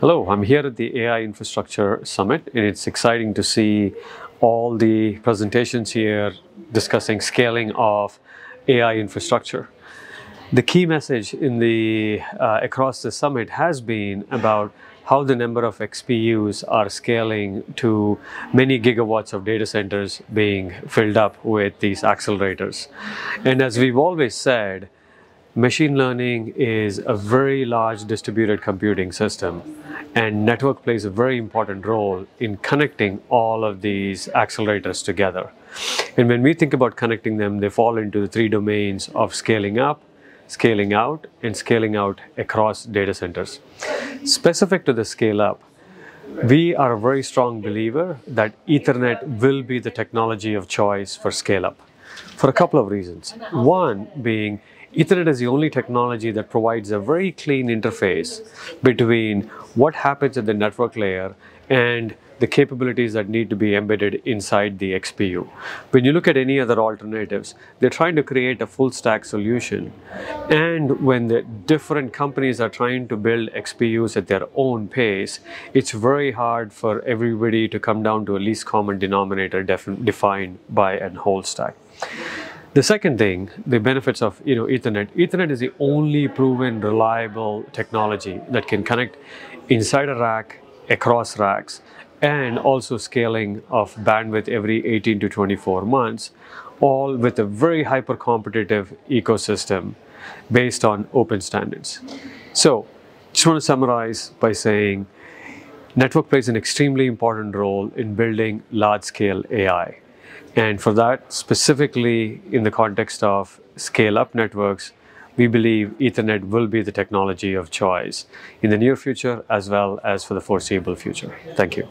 Hello, I'm here at the AI Infrastructure Summit, and it's exciting to see all the presentations here discussing scaling of AI infrastructure. The key message in the uh, across the summit has been about how the number of XPUs are scaling to many gigawatts of data centers being filled up with these accelerators. And as we've always said, machine learning is a very large distributed computing system and network plays a very important role in connecting all of these accelerators together. And when we think about connecting them, they fall into the three domains of scaling up, scaling out, and scaling out across data centers. Specific to the scale up, we are a very strong believer that Ethernet will be the technology of choice for scale up for a couple of reasons. One being Ethernet is the only technology that provides a very clean interface between what happens at the network layer and the capabilities that need to be embedded inside the XPU. When you look at any other alternatives, they're trying to create a full stack solution. And when the different companies are trying to build XPUs at their own pace, it's very hard for everybody to come down to a least common denominator defined by a whole stack. The second thing, the benefits of you know Ethernet. Ethernet is the only proven reliable technology that can connect inside a rack, across racks, and also scaling of bandwidth every 18 to 24 months, all with a very hyper competitive ecosystem based on open standards. So, just want to summarize by saying network plays an extremely important role in building large scale AI. And for that, specifically in the context of scale up networks, we believe Ethernet will be the technology of choice in the near future as well as for the foreseeable future. Thank you.